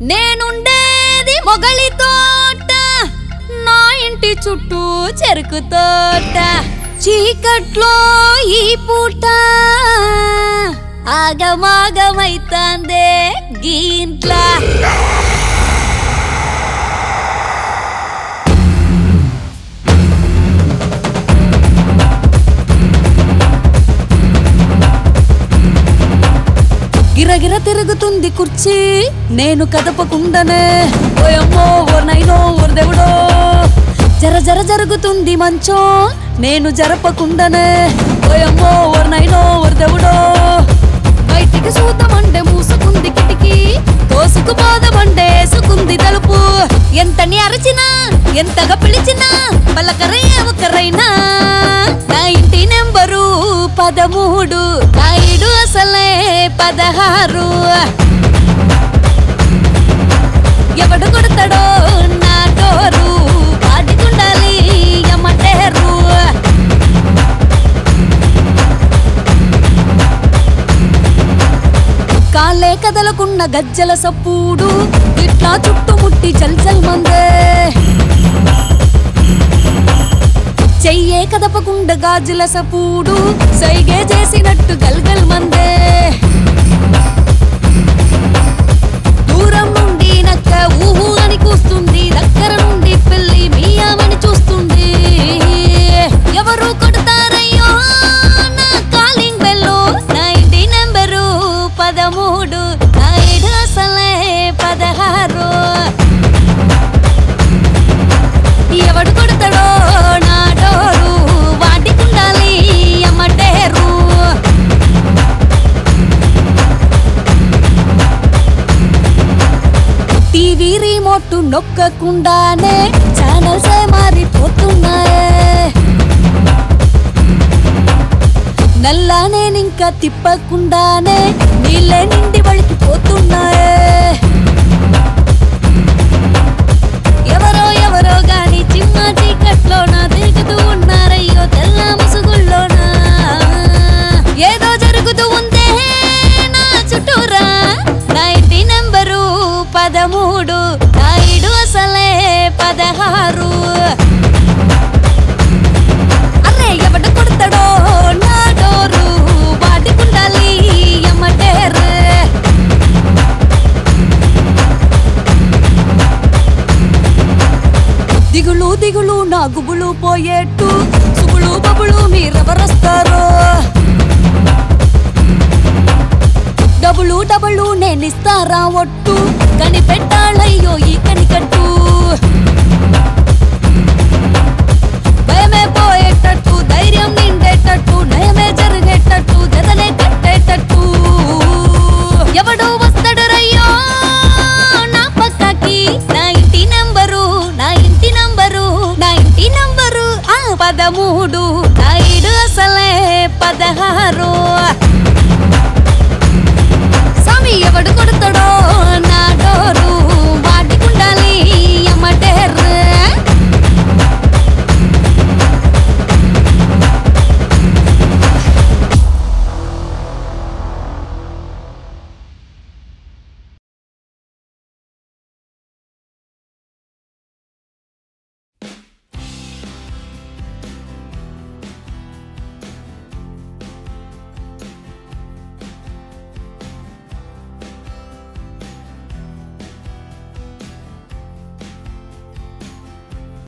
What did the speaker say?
నేనుండేది మొగలి తోట నా ఇంటి చుట్టూ చెరుకు తోట. చీకట్లో ఈ పూట ఆగమాగమైతాందే గీంట్లా. గిరగిర తిరుగుతుంది కుర్చీ. నేను కదపకుండానే ఓయమ్మో ఓ నైనో ఓ దేవుడో. జర జర జరుగుతుంది మంచం నేను జరపకుండానే ఓయమ్మో ఓ నైనో ఓ దేవుడో. బయటికి చూద్దామంటే మూసుకుంది కిటికీ తోసుకుపోదామంటే వేసుకుంది తలుపు. ఎంతని అరచినా ఎంతగా పిలిచినా పలకరే ఒకరైనా నా ఇంటి నెంబరు పదమూడు పదహారు. ఎవడు కొడతాడో నా డోరు? పాటికుండాలి ఎమ్మటేరు కాలే కదలకున్న గజ్జల సప్పుడు ఇట్లా చుట్టుముట్టి చల్చల్ మందే. చెయ్యే కదపకుండా గాజుల సపూడు సైగే చేసినట్టు గల్గల్ మందే. నొక్కకుండానే ఛానల్స్ మారిపోతున్నాయే. నల్లా ఇంకా తిప్పకుండానే నీళ్ళే నిండి వళికిపోతున్నాయే దిగులు నా గుబులు పోయేట్టు. సుగులు బబులు మీరెవరొస్తారో? డబులు డబులు నేనిస్తారా ఒట్టు? కనిపెట్టాలయ్యో ఈ కనికట్టు. हरो